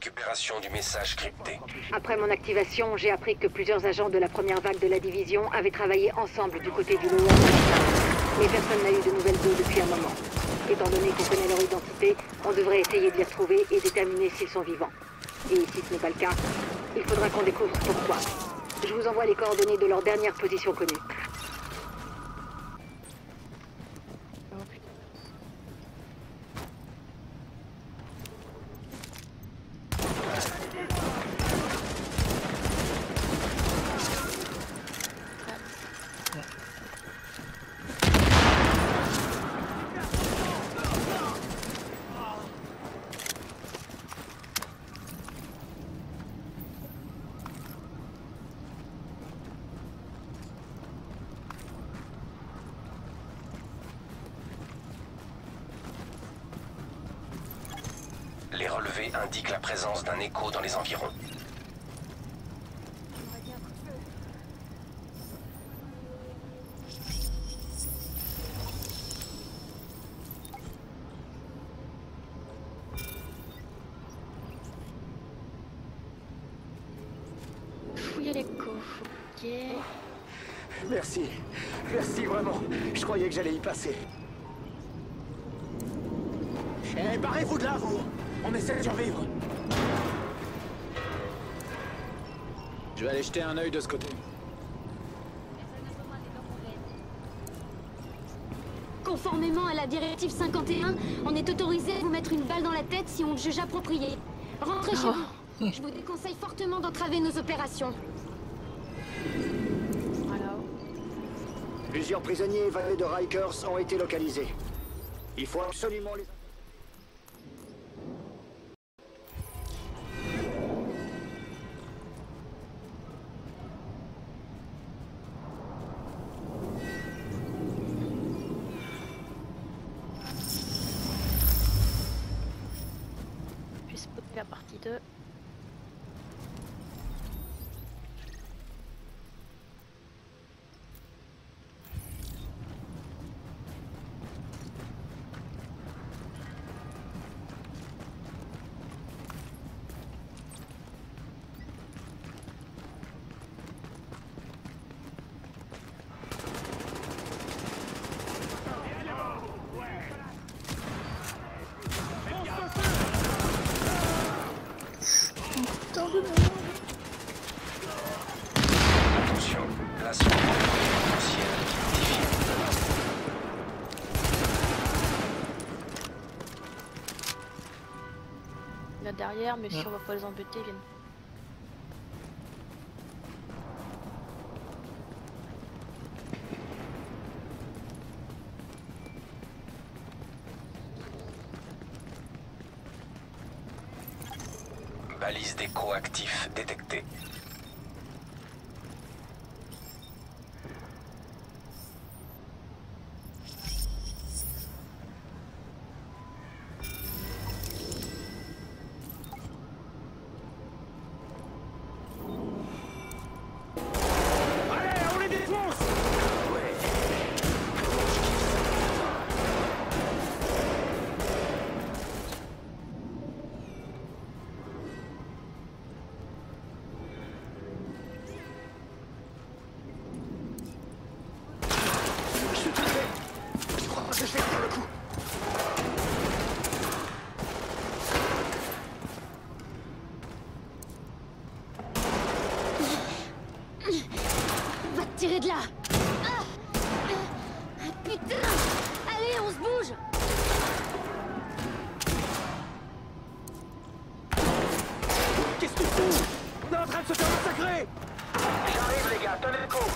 Récupération du message crypté. Après mon activation, j'ai appris que plusieurs agents de la première vague de la division avaient travaillé ensemble du côté du Lower Mais personne n'a eu de nouvelles d'eux depuis un moment. Étant donné qu'on connaît leur identité, on devrait essayer de les retrouver et déterminer s'ils sont vivants. Et si ce n'est pas le cas, il faudra qu'on découvre pourquoi. Je vous envoie les coordonnées de leur dernière position connue. Oh putain. Indiquent la présence d'un écho dans les environs. Fouiller. Ok. Merci. Merci vraiment. Je croyais que j'allais y passer. Eh, barrez-vous de là, vous On essaie de survivre. Je vais aller jeter un œil de ce côté. Conformément à la directive 51, on est autorisé à vous mettre une balle dans la tête si on le juge approprié. Rentrez chez vous. Je vous déconseille fortement d'entraver nos opérations. Voilà. Plusieurs prisonniers évadés de Rikers ont été localisés. Il faut absolument les... la derrière, mais si on va pas les embêter, ils viennent. Balise d'écho actif détectée. Va te tirer de là. Ah Ah, Putain. Allez, on se bouge. Qu'est-ce que tu fous? On est en train de se faire massacrer. J'arrive les gars, tenez le coup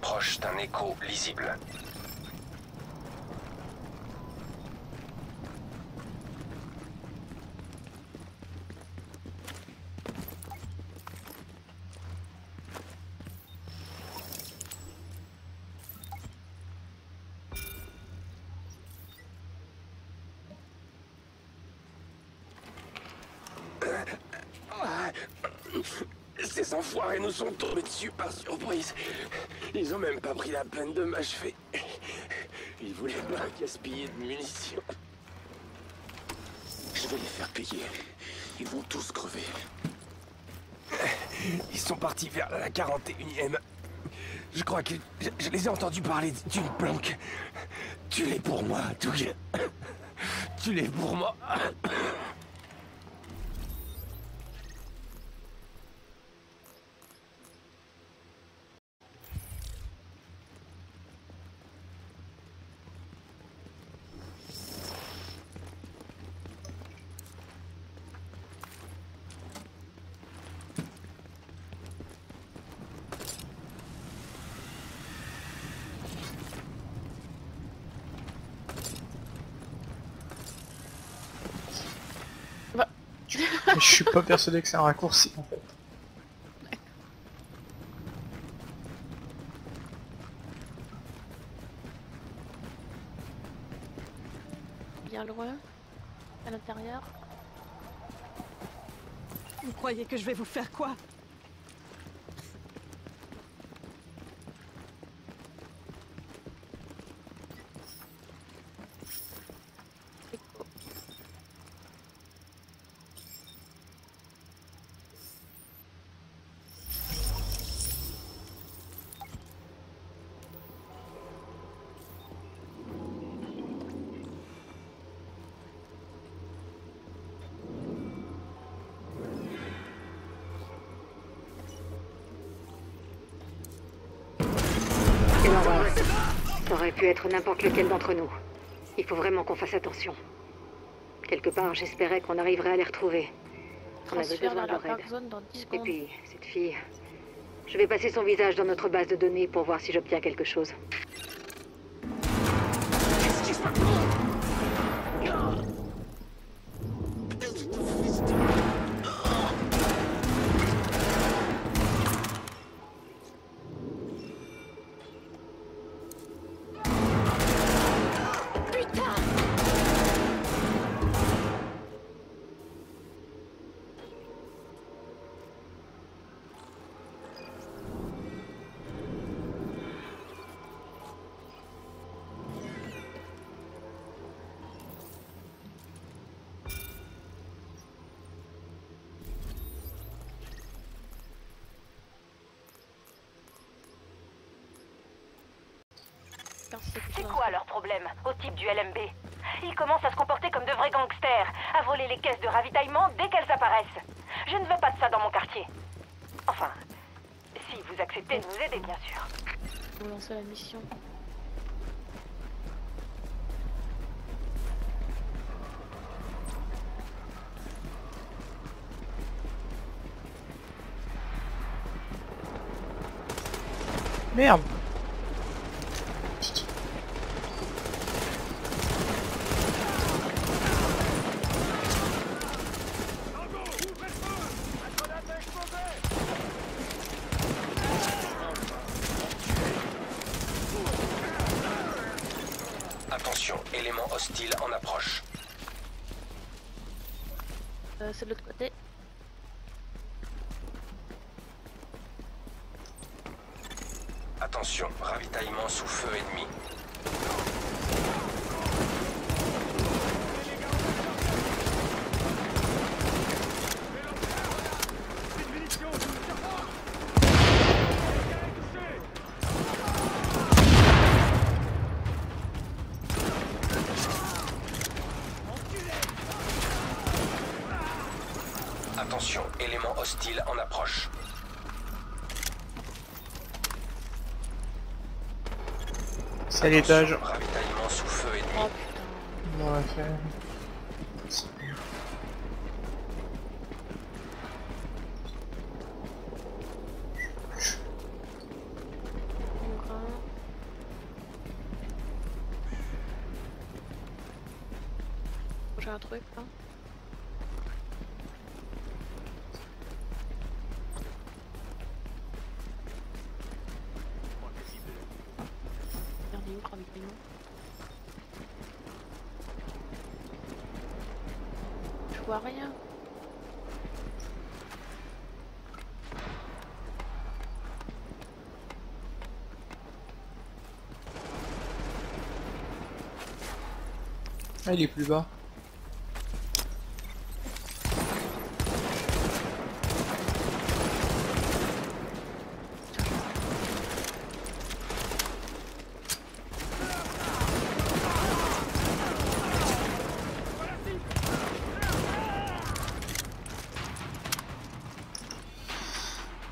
proche d'un écho lisible. Ces enfoirés nous sont tombés dessus par surprise. Ils ont même pas pris la peine de m'achever. Ils voulaient pas gaspiller de munitions. Je vais les faire payer. Ils vont tous crever. Ils sont partis vers la 41e. Je crois que je, les ai entendus parler d'une planque. Tue-les pour moi, Doug. Tue-les pour moi. Je suis pas persuadé que c'est un raccourci en fait. Bien loin. À l'intérieur. Vous croyez que je vais vous faire quoi? Aurait pu être n'importe lequel d'entre nous. Il faut vraiment qu'on fasse attention. Quelque part, j'espérais qu'on arriverait à les retrouver. On avait besoin leur aide. 10 Et puis, cette fille... Je vais passer son visage dans notre base de données pour voir si j'obtiens quelque chose. C'est quoi leur problème au type du LMB Ils commencent à se comporter comme de vrais gangsters, à voler les caisses de ravitaillement dès qu'elles apparaissent. Je ne veux pas de ça dans mon quartier. Enfin, si vous acceptez de nous aider, bien sûr. chose. Vous lancez la mission. Merde Attention, élément hostile en approche. Euh, c'est de l'autre Attention, ravitaillement sous feu ennemi. Attention, élément hostile en approche. C'est l'étage. Ravitaillement sous feu. Oh. On va faire. Mon grain. J'ai un truc là. Merde, il est où le ravitaillement Je vois rien. Ah, il est plus bas.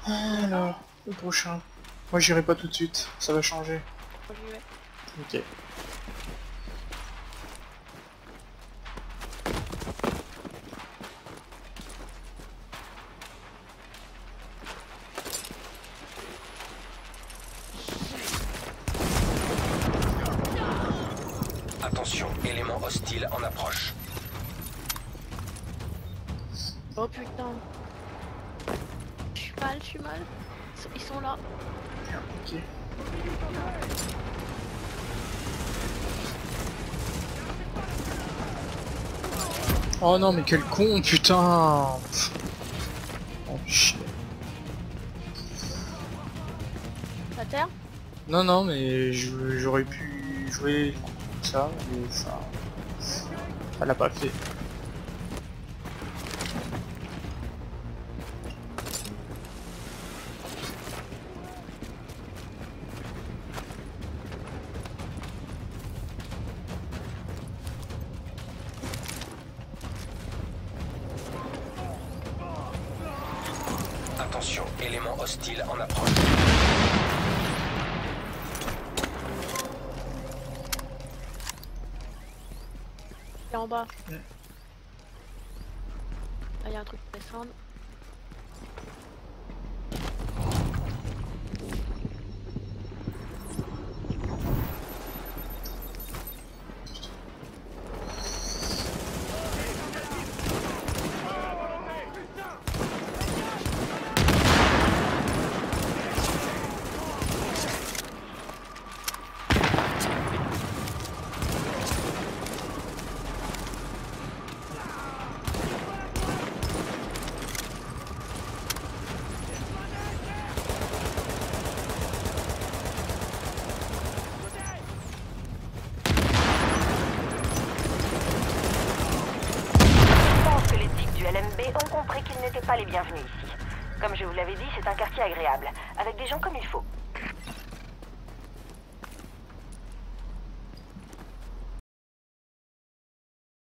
Alors, le prochain. Moi j'irai pas tout de suite, ça va changer. Ok. Attention, élément hostile en approche. Oh putain. Je suis mal, je suis mal. Ils sont- là. Ok. Oh non mais quel con putain Oh chier. La terre? Non non mais je- j'aurais pu jouer ça ça... Ça l'a pas fait. Attention, élément hostile en approche. En bas. Ouais. Là, il y a un truc pour descendre. Je pense que les types du LMB ont compris qu'ils n'étaient pas les bienvenus ici. Comme je vous l'avais dit, c'est un quartier agréable, avec des gens comme il faut.